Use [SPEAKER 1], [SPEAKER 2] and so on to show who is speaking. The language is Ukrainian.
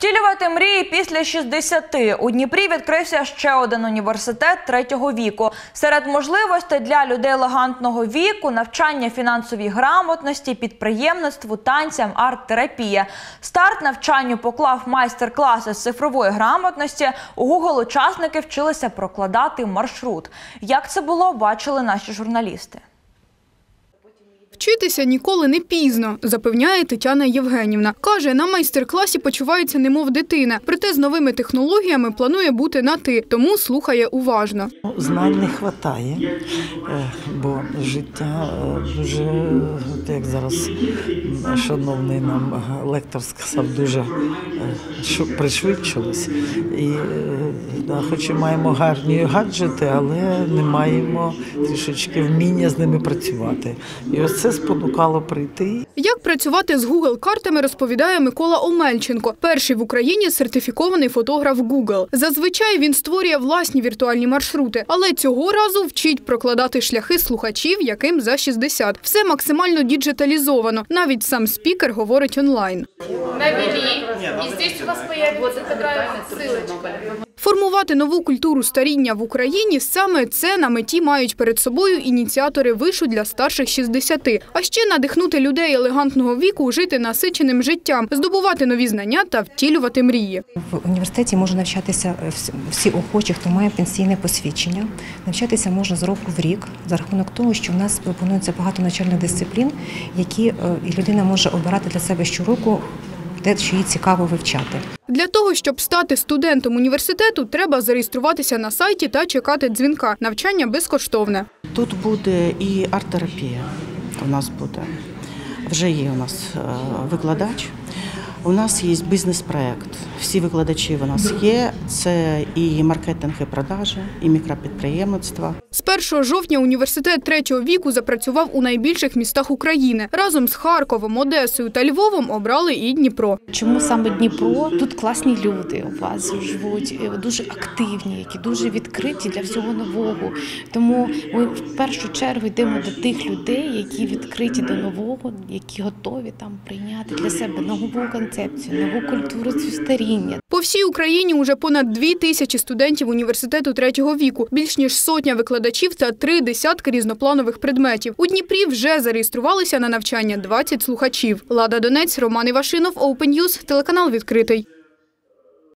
[SPEAKER 1] Втілювати мрії після 60. У Дніпрі відкрився ще один університет третього віку. Серед можливостей для людей елегантного віку навчання фінансовій грамотності, підприємництву, танцям, арт-терапія. Старт навчанню поклав майстер-класи з цифрової грамотності. У Google учасники вчилися прокладати маршрут. Як це було, бачили наші журналісти.
[SPEAKER 2] Вчитися ніколи не пізно, запевняє Тетяна Євгенівна. Каже, на майстер-класі почувається немов дитина, проте з новими технологіями планує бути на ти, тому слухає уважно.
[SPEAKER 3] Ну, Знань не вистачає, бо життя е, дуже, як зараз шановний нам лектор сказав, дуже е, пришвидшилось. І е, да, хоч і маємо гарні гаджети, але не маємо трішечки вміння з ними працювати. І ось це спонукало прийти.
[SPEAKER 2] Як працювати з Google картами, розповідає Микола Омельченко, перший в Україні сертифікований фотограф Google. Зазвичай він створює власні віртуальні маршрути, але цього разу вчить прокладати шляхи слухачів, яким за 60. Все максимально діджиталізовано. Навіть сам спікер говорить онлайн.
[SPEAKER 4] навели, и здесь у вас появится такая ссылочка.
[SPEAKER 2] Формувати нову культуру старіння в Україні саме це на меті мають перед собою ініціатори вишу для старших 60. А ще надихнути людей елегантного віку жити насиченим життям, здобувати нові знання та втілювати мрії.
[SPEAKER 5] В університеті може навчатися е, всі- всі охочі, хто має пенсійне посвідчення. Навчатися можна з року в рік за рахунок того, що в нас пропонується багато навчальних дисциплін, які е, людина може обирати для себе щороку те, що їй цікаво вивчати.
[SPEAKER 2] Для того, щоб стати студентом університету, треба зареєструватися на сайті та чекати дзвінка. Навчання безкоштовне.
[SPEAKER 6] Тут буде і арт-терапія. У нас буде. Вже є у нас е, викладач. У нас є бізнес-проект. Всі викладачі у нас є. Це і маркетинг, і продажі, і мікропідприємництво.
[SPEAKER 2] З 1 жовтня університет третього віку запрацював у найбільших містах України. Разом з Харковом, Одесою та Львовом обрали і Дніпро.
[SPEAKER 7] Чому саме Дніпро? Тут класні люди у вас живуть, е, дуже активні, які дуже відкриті для всього нового. Тому ми в першу чергу йдемо до тих людей, які відкриті до нового, які готові там прийняти для себе нову концепцію, нову культуру старіння.
[SPEAKER 2] По всій Україні уже понад дві тисячі студентів університету третього віку, більш ніж сотня викладачів та три десятки різнопланових предметів. У Дніпрі вже зареєструвалися на навчання 20 слухачів. Лада Донець, Роман Івашинов, Open News, телеканал відкритий.